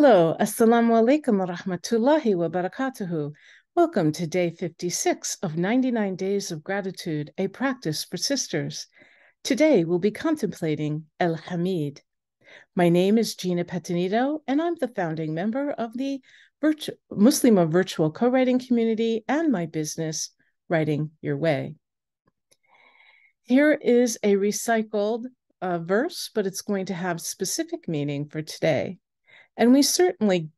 Hello, Assalamu alaikum wa rahmatullahi wa barakatuhu. Welcome to day 56 of 99 Days of Gratitude, a practice for sisters. Today we'll be contemplating El Hamid. My name is Gina Petonito, and I'm the founding member of the Virtu- Muslimah virtual co writing community and my business, Writing Your Way. Here is a recycled uh, verse, but it's going to have specific meaning for today. And we certainly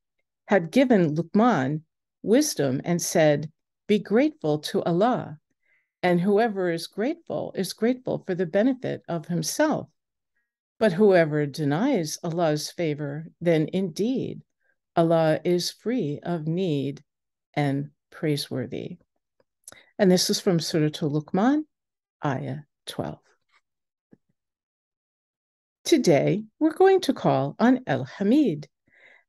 had given Luqman wisdom and said, Be grateful to Allah. And whoever is grateful is grateful for the benefit of himself. But whoever denies Allah's favor, then indeed Allah is free of need and praiseworthy. And this is from Surah Luqman, Ayah 12. Today, we're going to call on El Hamid,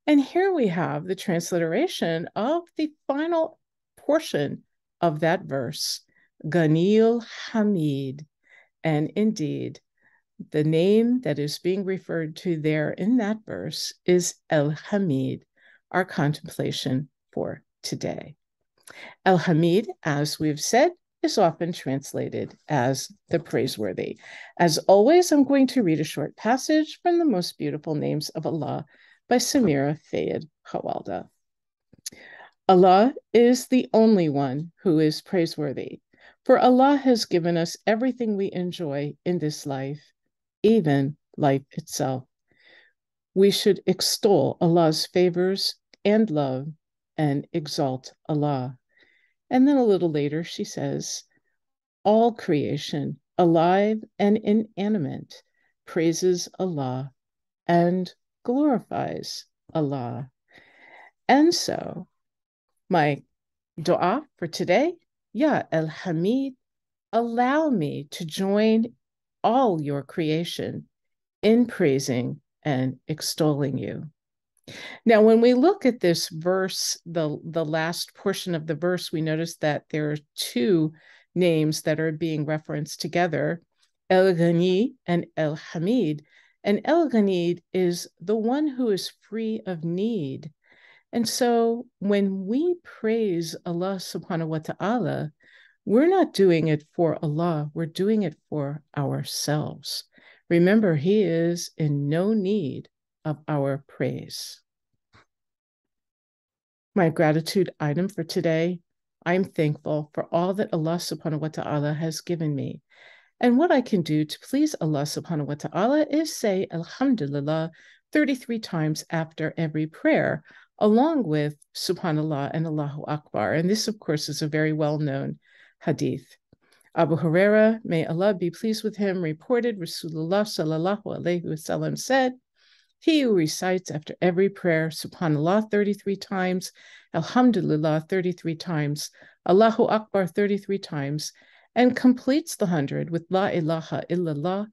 and here we have the transliteration of the final portion of that verse, Ganil Hamid. And indeed, the name that is being referred to there in that verse is El Hamid, our contemplation for today. El Hamid, as we've said, is often translated as the praiseworthy. As always, I'm going to read a short passage from the most beautiful names of Allah by Samira Fayyad Khawaldeh. Allah is the only one who is praiseworthy, for Allah has given us everything we enjoy in this life, even life itself. We should extol Allah's favors and love and exalt Allah. And then a little later, she says, All creation, alive and inanimate, praises Allah and glorifies Allah. And so, my dua for today, Ya El Hamid, allow me to join all your creation in praising and extolling you. Now, when we look at this verse, the, the last portion of the verse, we notice that there are two names that are being referenced together El Ghani and El Hamid. And El is the one who is free of need. And so when we praise Allah subhanahu wa ta'ala, we're not doing it for Allah, we're doing it for ourselves. Remember, He is in no need of our praise. My gratitude item for today I'm thankful for all that Allah subhanahu wa ta'ala has given me and what I can do to please Allah subhanahu wa ta'ala is say Alhamdulillah 33 times after every prayer, along with Subhanallah and Allahu Akbar. And this, of course, is a very well known hadith. Abu Huraira, may Allah be pleased with him, reported Rasulullah sallallahu alaihi wasallam said, he who recites after every prayer Subhanallah 33 times, Alhamdulillah 33 times, Allahu Akbar 33 times, and completes the hundred with La ilaha illallah,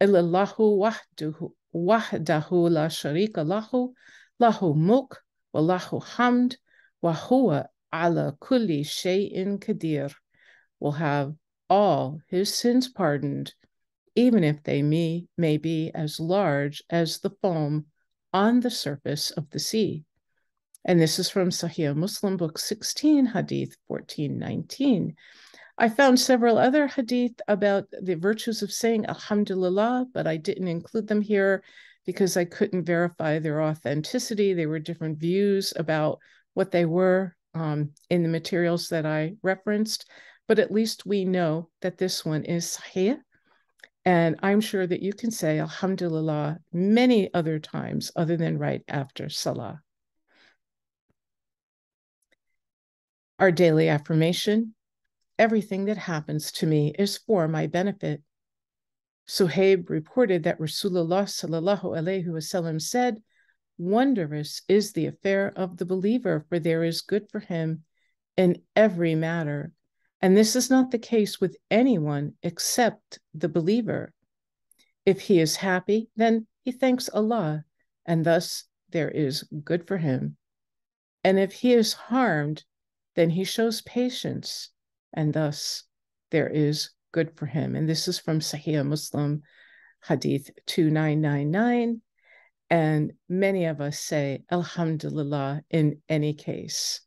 illallahu wahdahu, wahdahu la sharika lahu, lahu mulk, wa lahu hamd, wa huwa ala kulli shay'in kadir, will have all his sins pardoned, even if they may, may be as large as the foam on the surface of the sea. And this is from Sahih Muslim, Book 16, Hadith 1419. I found several other hadith about the virtues of saying Alhamdulillah, but I didn't include them here because I couldn't verify their authenticity. There were different views about what they were um, in the materials that I referenced, but at least we know that this one is Sahih. And I'm sure that you can say Alhamdulillah many other times other than right after Salah. Our daily affirmation everything that happens to me is for my benefit. Suhaib reported that Rasulullah sallallahu said, "Wondrous is the affair of the believer, for there is good for him in every matter." And this is not the case with anyone except the believer. If he is happy, then he thanks Allah, and thus there is good for him. And if he is harmed, then he shows patience and thus there is good for him. And this is from Sahih Muslim Hadith 2999. And many of us say Alhamdulillah in any case.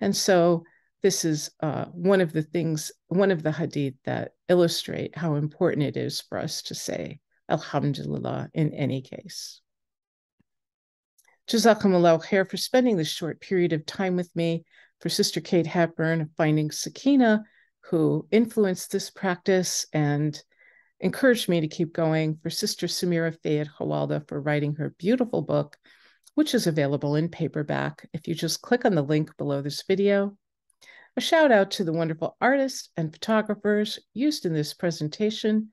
And so this is uh, one of the things, one of the hadith that illustrate how important it is for us to say Alhamdulillah in any case. Jazakumullah khair for spending this short period of time with me, for Sister Kate Hepburn finding Sakina, who influenced this practice and encouraged me to keep going, for Sister Samira Fayyad Khawaldeh for writing her beautiful book, which is available in paperback if you just click on the link below this video. A shout out to the wonderful artists and photographers used in this presentation.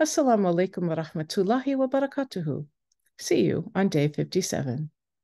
Assalamu alaikum wa rahmatullahi wa barakatuhu. See you on day 57.